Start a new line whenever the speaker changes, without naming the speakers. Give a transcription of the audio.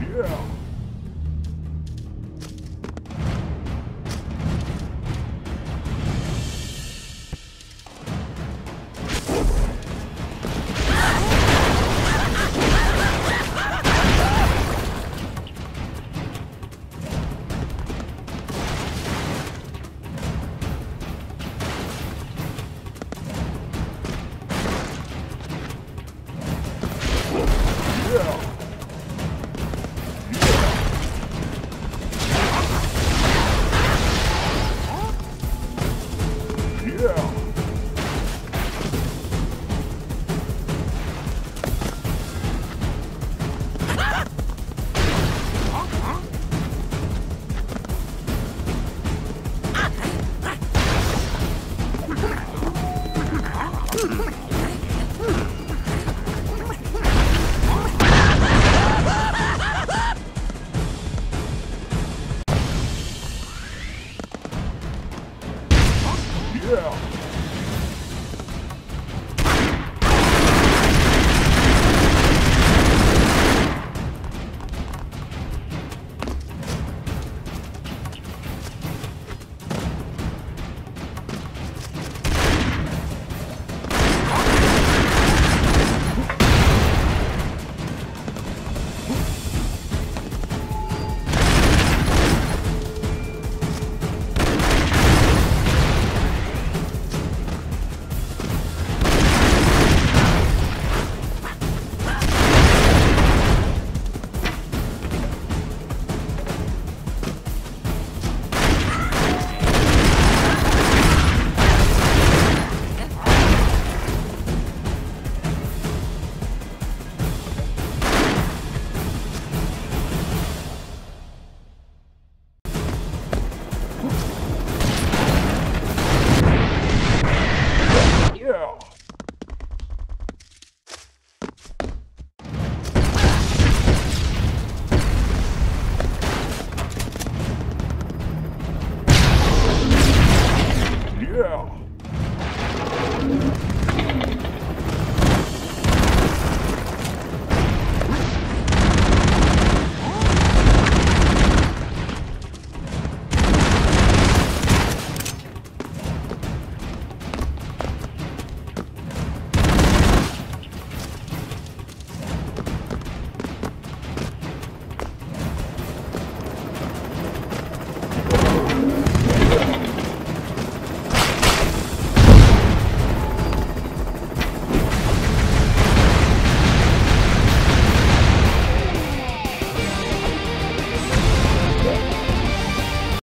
Yeah. Yeah.